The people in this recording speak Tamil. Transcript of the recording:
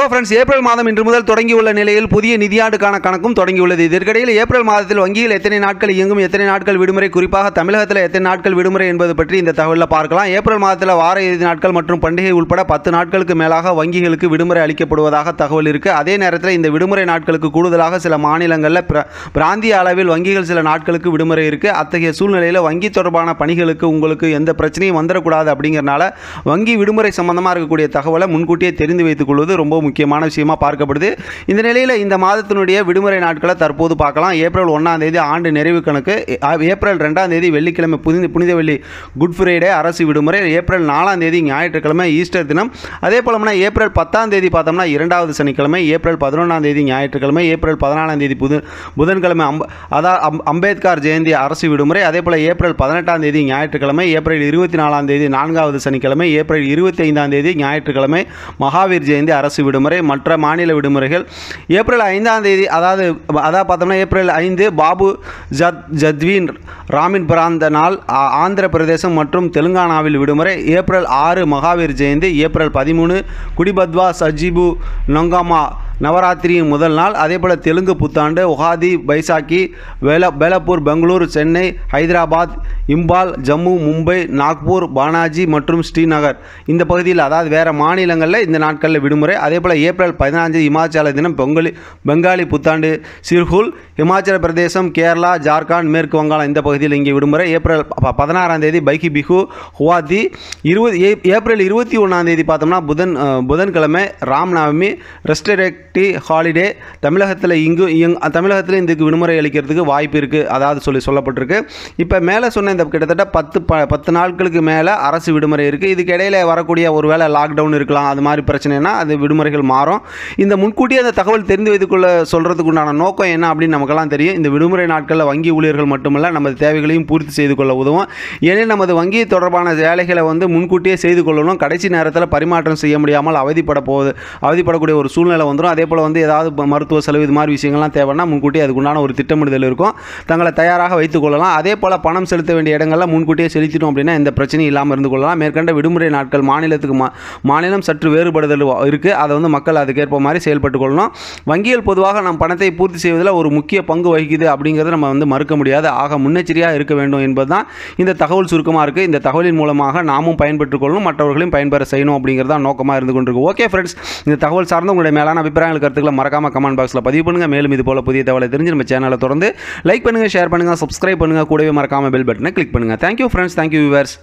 ஸோ ஃப்ரெண்ட்ஸ் ஏப்ரல் மாதம் இன்று முதல் தொடங்கியுள்ள நிலையில் புதிய நிதியாண்டுக்கான கணக்கும் தொடங்கியுள்ளது. இதற்கிடையில் ஏப்ரல் மாதத்தில் வங்கியில் எத்தனை நாட்கள் இயங்கும் எத்தனை நாட்கள் விடுமுறை? குறிப்பாக தமிழகத்தில் எத்தனை நாட்கள் விடுமுறை என்பது பற்றி இந்த தகவலில் பார்க்கலாம். ஏப்ரல் மாதத்தில் வார இறுதி நாட்கள் மற்றும் பண்டிகை உட்பட பத்து நாட்களுக்கு மேலாக வங்கிகளுக்கு விடுமுறை அளிக்கப்படுவதாக தகவல் இருக்குது அதே நேரத்தில் இந்த விடுமுறை நாட்களுக்கு கூடுதலாக சில மாநிலங்களில் பிர பிராந்திய அளவில் வங்கிகள் சில நாட்களுக்கு விடுமுறை இருக்குது அத்தகைய சூழ்நிலையில் வங்கி தொடர்பான பணிகளுக்கு உங்களுக்கு எந்த பிரச்சனையும் வந்துடக்கூடாது அப்படிங்கிறனால வங்கி விடுமுறை சம்பந்தமாக இருக்கக்கூடிய தகவலை முன்கூட்டியே தெரிந்து வைத்துக் கொள்வது ரொம்ப முக்கியமான விஷயமா பார்க்கப்படுது. இந்த நிலையில் இந்த மாதத்தினுடைய விடுமுறை நாட்களை தற்போது பார்க்கலாம். ஏப்ரல் ஒன்றாம் தேதி ஆண்டு நிறைவு கணக்கு ஏப்ரல் ரெண்டாம் தேதி வெள்ளிக்கிழமை புனித புனித வெள்ளி குட் ஃப்ரைடே அரசு விடுமுறை ஏப்ரல் நாலாம் தேதி ஞாயிற்றுக்கிழமை ஈஸ்டர் தினம். அதே போலம்னா ஏப்ரல் பத்தாம் தேதி பார்த்தோம்னா இரண்டாவது சனிக்கிழமை ஏப்ரல் பதினொன்றாம் தேதி ஞாயிற்றுக்கிழமை ஏப்ரல் பதினாலாம் தேதி புது புதன்கிழமை அம்ப அதா அம்பேத்கர் ஜெயந்தி அரசு விடுமுறை அதே போல் ஏப்ரல் பதினெட்டாம் தேதி ஞாயிற்றுக்கிழமை ஏப்ரல் இருபத்தி நாலாம் தேதி நான்காவது சனிக்கிழமை ஏப்ரல் இருபத்தி ஐந்தாம் தேதி ஞாயிற்றுக்கிழமை மகாவீர் ஜெயந்தி அரசு விடுமுறை. மற்ற மாநில விடுமுறைகள். ஏப்ரல் ஐந்தாம் தேதி அதாவது அதாவது பார்த்தோம்னா ஏப்ரல் ஐந்து பாபு ஜத் ஜத்வீன் ராமின் பிராந்த நாள் ஆந்திர பிரதேசம் மற்றும் தெலுங்கானாவில் விடுமுறை. ஏப்ரல் ஆறு மகாவீர் ஜெயந்தி. ஏப்ரல் பதிமூணு குடிபத்வா சஜிபு நொங்காமா நவராத்திரியின் முதல் நாள் அதே போல் தெலுங்கு புத்தாண்டு உகாதி பைசாக்கி வேல பேலப்பூர் பெங்களூர் சென்னை ஹைதராபாத் இம்பால் ஜம்மு மும்பை நாக்பூர் பானாஜி மற்றும் ஸ்ரீநகர். இந்த பகுதியில் அதாவது வேறு மாநிலங்களில் இந்த நாட்களில் விடுமுறை. அதே போல் ஏப்ரல் பதினாஞ்சு இமாச்சல தினம் பொங்கலி பெங்காலி புத்தாண்டு சிர்ஹுல் இமாச்சல பிரதேசம் கேரளா ஜார்க்கண்ட் மேற்கு வங்காளம் இந்த பகுதியில் இங்கே விடுமுறை. ஏப்ரல் ப- பதினாறாம் தேதி பைகி பிஹு ஹுவாதி இருபது ஏ- ஏப்ரல் இருபத்தி ஒன்றாம் தேதி பார்த்தோம்னா புதன் புதன்கிழமை ராம்நவமி டி ஹாலிடே தமிழகத்தில் இங்கு இயங் தமிழகத்தில் இதுக்கு விடுமுறை அளிக்கிறதுக்கு வாய்ப்பு இருக்குது அதாவது சொல்லி சொல்லப்பட்டிருக்கு. இப்போ மேலே சொன்ன இந்த கிட்டத்தட்ட பத்து ப பத்து நாட்களுக்கு மேலே அரசு விடுமுறை இருக்குது இதுக்கு இடையில வரக்கூடிய ஒரு வேளை லாக்டவுன் இருக்கலாம். அது மாதிரி பிரச்சனைனா அது விடுமுறைகள் மாறும். இந்த முன்கூட்டியே அந்த தகவல் தெரிந்து வைத்துக்கொள்ள சொல்கிறதுக்கு உண்டான நோக்கம் என்ன அப்படின்னு நமக்கெல்லாம் தெரியும். இந்த விடுமுறை நாட்களில் வங்கி ஊழியர்கள் மட்டுமல்ல நமது தேவைகளையும் பூர்த்தி செய்து கொள்ள உதவும். ஏனெனில் நமது வங்கி தொடர்பான வேலைகளை வந்து முன்கூட்டியே செய்து கொள்ளணும். கடைசி நேரத்தில் பரிமாற்றம் செய்ய முடியாமல் அவதிப்பட போகுது அவதிப்படக்கூடிய ஒரு சூழ்நிலை வந்துடும் அதே போல் வந்து ஏதாவது மருத்துவ செலவு இது மாதிரி விஷயங்கள்லாம் தேவைன்னா முன்கூட்டியே அதுக்குண்டான ஒரு திட்டமிடுதல் இருக்கும். தங்களை தயாராக வைத்துக் கொள்ளலாம். அதே போல் பணம் செலுத்த வேண்டிய இடங்களில் முன்கூட்டியே செலுத்திட்டோம் அப்படின்னா எந்த பிரச்சனையும் இல்லாமல் இருந்து கொள்ளலாம். மேற்கண்ட விடுமுறை நாட்கள் மாநிலத்துக்கு மா மாநிலம் சற்று வேறுபடுதல் இருக்குது அதை வந்து மக்கள் அதுக்கேற்ப மாதிரி செயல்பட்டு கொள்ளணும். வங்கிகள் பொதுவாக நம் பணத்தை பூர்த்தி செய்வதில் ஒரு முக்கிய பங்கு வகிக்குது அப்படிங்கிறத நம்ம வந்து மறுக்க முடியாது. ஆக முன்னெச்சரியாக இருக்க வேண்டும் என்பதுதான் இந்த தகவல் சுருக்கமாக இருக்குது இந்த தகவலின் மூலமாக நாமும் பயன்பெற்றுக் கொள்ளணும். மற்றவர்களையும் பயன்பெற செய்யணும் அப்படிங்கிறது தான் நோக்கமாக இருந்து கொண்டிருக்கு. ஓகே ஃப்ரெண்ட்ஸ் இந்த தகவல் சார்ந்து உங்களுடைய மேலான அபிப்பிராயங்கள் கருத்துக்களை மறக்காம கமெண்ட் பாக்ஸில் பதிவு பண்ணுங்கள் மேலும் இது போல புதிய தகவலை தெரிஞ்சு நம்ம சேனலை தொடர்ந்து லைக் பண்ணுங்கள் ஷேர் பண்ணுங்கள் சப்ஸ்கிரைப் பண்ணுங்கள் கூடவே மறக்காம பெல் பட்டனை கிளிக் பண்ணுங்கள் தேங்க்யூ ஃப்ரெண்ட்ஸ் தேங்க்யூ வியூவர்ஸ்